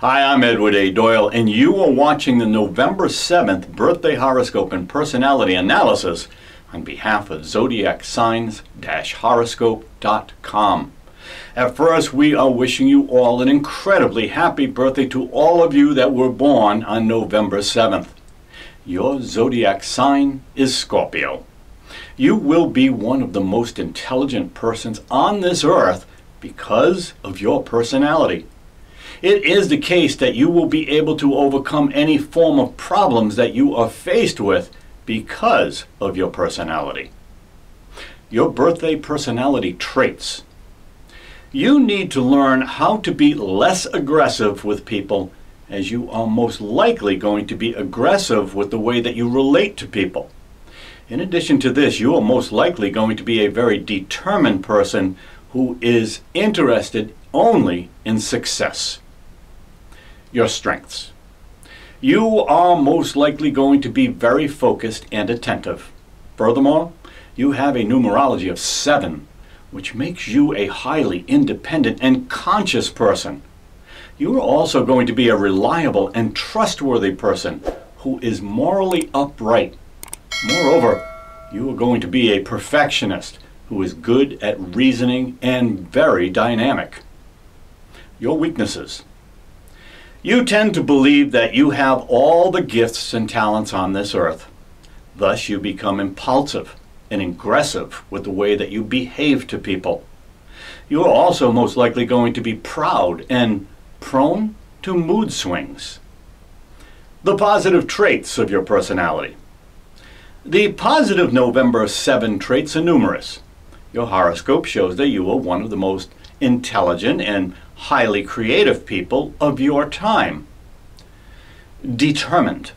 Hi, I'm Edward A. Doyle, and you are watching the November 7th birthday horoscope and personality analysis on behalf of Zodiac Signs horoscope.com. At first, we are wishing you all an incredibly happy birthday to all of you that were born on November 7th. Your zodiac sign is Scorpio. You will be one of the most intelligent persons on this earth because of your personality. It is the case that you will be able to overcome any form of problems that you are faced with because of your personality. Your birthday personality traits. You need to learn how to be less aggressive with people as you are most likely going to be aggressive with the way that you relate to people. In addition to this, you are most likely going to be a very determined person who is interested only in success your strengths. You are most likely going to be very focused and attentive. Furthermore, you have a numerology of seven, which makes you a highly independent and conscious person. You are also going to be a reliable and trustworthy person who is morally upright. Moreover, you are going to be a perfectionist who is good at reasoning and very dynamic. Your weaknesses. You tend to believe that you have all the gifts and talents on this earth. Thus, you become impulsive and aggressive with the way that you behave to people. You are also most likely going to be proud and prone to mood swings. The positive traits of your personality. The positive November 7 traits are numerous. Your horoscope shows that you are one of the most intelligent and highly creative people of your time. Determined.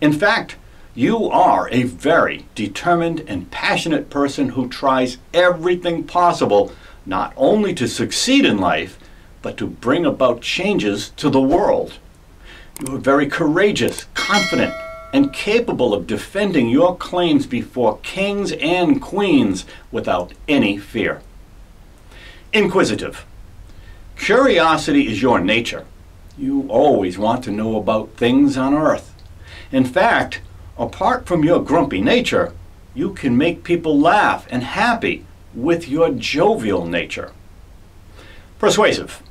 In fact, you are a very determined and passionate person who tries everything possible not only to succeed in life, but to bring about changes to the world. You are very courageous, confident, and capable of defending your claims before kings and queens without any fear. Inquisitive. Curiosity is your nature. You always want to know about things on earth. In fact, apart from your grumpy nature, you can make people laugh and happy with your jovial nature. Persuasive.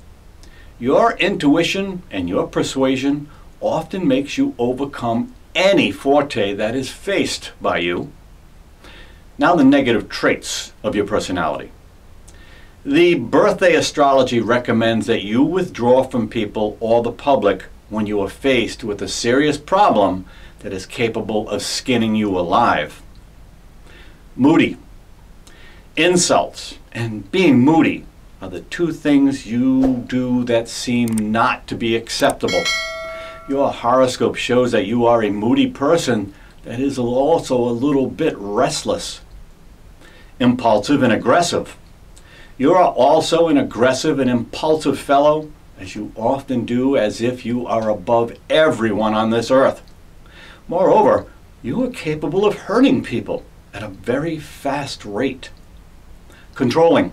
Your intuition and your persuasion often makes you overcome any forte that is faced by you. Now the negative traits of your personality. The birthday astrology recommends that you withdraw from people or the public when you are faced with a serious problem that is capable of skinning you alive. Moody. Insults and being moody are the two things you do that seem not to be acceptable. Your horoscope shows that you are a moody person that is also a little bit restless. Impulsive and aggressive. You are also an aggressive and impulsive fellow, as you often do as if you are above everyone on this earth. Moreover, you are capable of hurting people at a very fast rate. Controlling.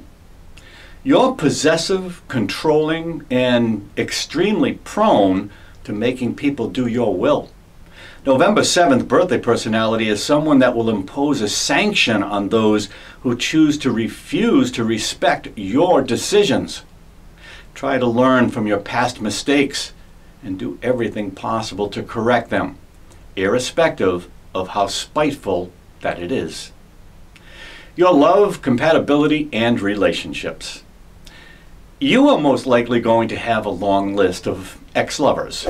You're possessive, controlling, and extremely prone to making people do your will. November 7th birthday personality is someone that will impose a sanction on those who choose to refuse to respect your decisions. Try to learn from your past mistakes and do everything possible to correct them, irrespective of how spiteful that it is. Your love, compatibility, and relationships. You are most likely going to have a long list of ex-lovers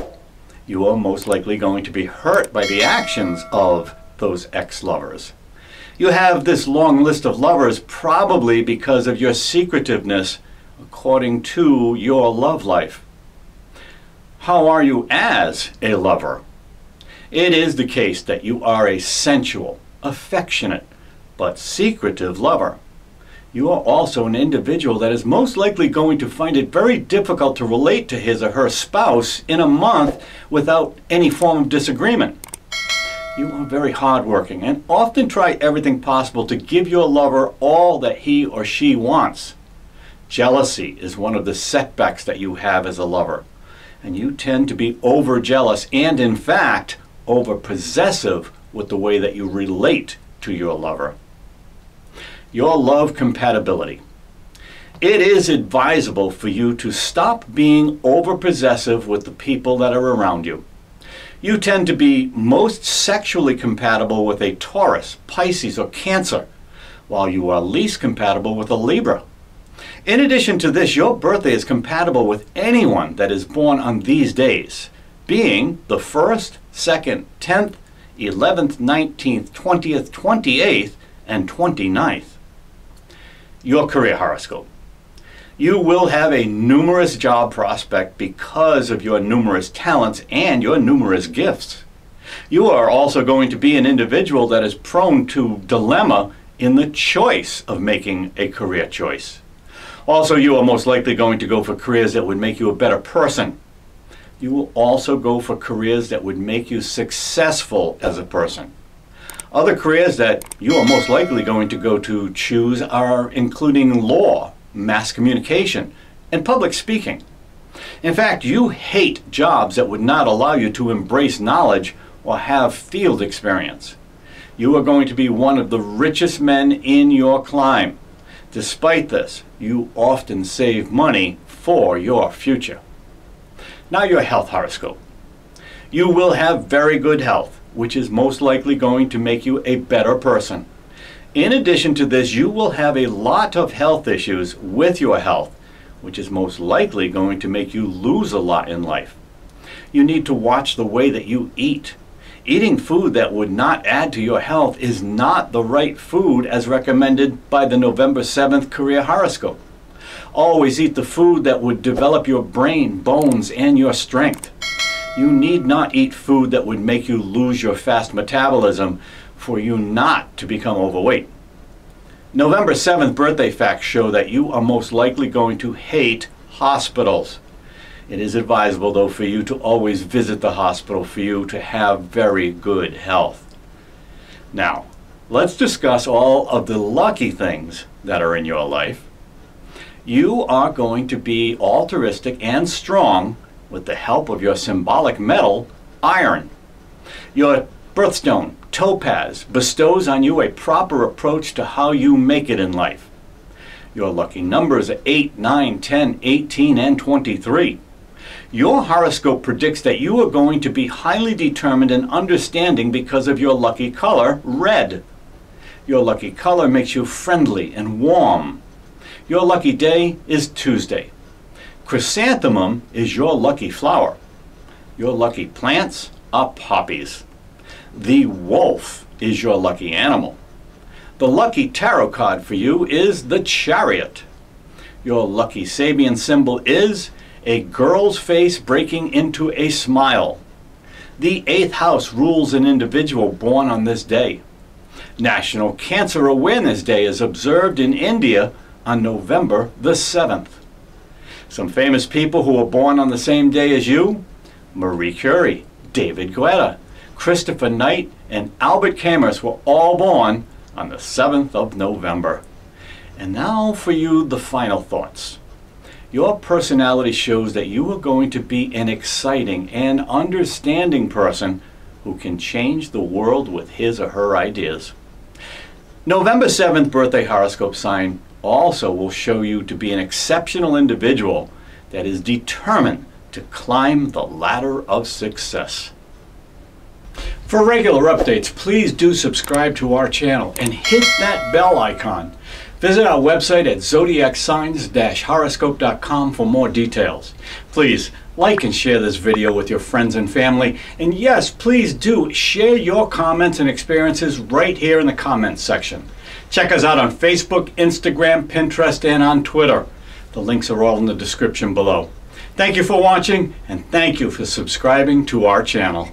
you are most likely going to be hurt by the actions of those ex-lovers. You have this long list of lovers probably because of your secretiveness according to your love life. How are you as a lover? It is the case that you are a sensual, affectionate, but secretive lover you are also an individual that is most likely going to find it very difficult to relate to his or her spouse in a month without any form of disagreement. You are very hardworking and often try everything possible to give your lover all that he or she wants. Jealousy is one of the setbacks that you have as a lover. and you tend to be over jealous and, in fact, over possessive with the way that you relate to your lover. Your love compatibility. It is advisable for you to stop being over possessive with the people that are around you. You tend to be most sexually compatible with a Taurus, Pisces, or Cancer, while you are least compatible with a Libra. In addition to this, your birthday is compatible with anyone that is born on these days, being the 1st, 2nd, 10th, 11th, 19th, 20th, 28th, and 29th. Your career horoscope. You will have a numerous job prospect because of your numerous talents and your numerous gifts. You are also going to be an individual that is prone to dilemma in the choice of making a career choice. Also, you are most likely going to go for careers that would make you a better person. You will also go for careers that would make you successful as a person. Other careers that you are most likely going to go to choose are including law, mass communication, and public speaking. In fact, you hate jobs that would not allow you to embrace knowledge or have field experience. You are going to be one of the richest men in your climb. Despite this, you often save money for your future. Now your health horoscope. You will have very good health, which is most likely going to make you a better person. In addition to this, you will have a lot of health issues with your health, which is most likely going to make you lose a lot in life. You need to watch the way that you eat. Eating food that would not add to your health is not the right food as recommended by the November 7th Career Horoscope. Always eat the food that would develop your brain, bones, and your strength. You need not eat food that would make you lose your fast metabolism for you not to become overweight. November 7th birthday facts show that you are most likely going to hate hospitals. It is advisable, though, for you to always visit the hospital for you to have very good health. Now, let's discuss all of the lucky things that are in your life. You are going to be altruistic and strong with the help of your symbolic metal, iron. Your birthstone, topaz, bestows on you a proper approach to how you make it in life. Your lucky numbers are 8, 9, 10, 18, and 23. Your horoscope predicts that you are going to be highly determined and understanding because of your lucky color, red. Your lucky color makes you friendly and warm. Your lucky day is Tuesday. Chrysanthemum is your lucky flower. Your lucky plants are poppies. The wolf is your lucky animal. The lucky tarot card for you is the chariot. Your lucky Sabian symbol is a girl's face breaking into a smile. The eighth house rules an individual born on this day. National Cancer Awareness Day is observed in India on November the 7th. Some famous people who were born on the same day as you Marie Curie, David Guetta, Christopher Knight, and Albert Camus were all born on the 7th of November. And now for you, the final thoughts. Your personality shows that you are going to be an exciting and understanding person who can change the world with his or her ideas. November 7th birthday horoscope sign also will show you to be an exceptional individual that is determined to climb the ladder of success. For regular updates, please do subscribe to our channel and hit that bell icon. Visit our website at zodiacsigns-horoscope.com for more details. Please like and share this video with your friends and family. And yes, please do share your comments and experiences right here in the comments section. Check us out on Facebook, Instagram, Pinterest, and on Twitter. The links are all in the description below. Thank you for watching, and thank you for subscribing to our channel.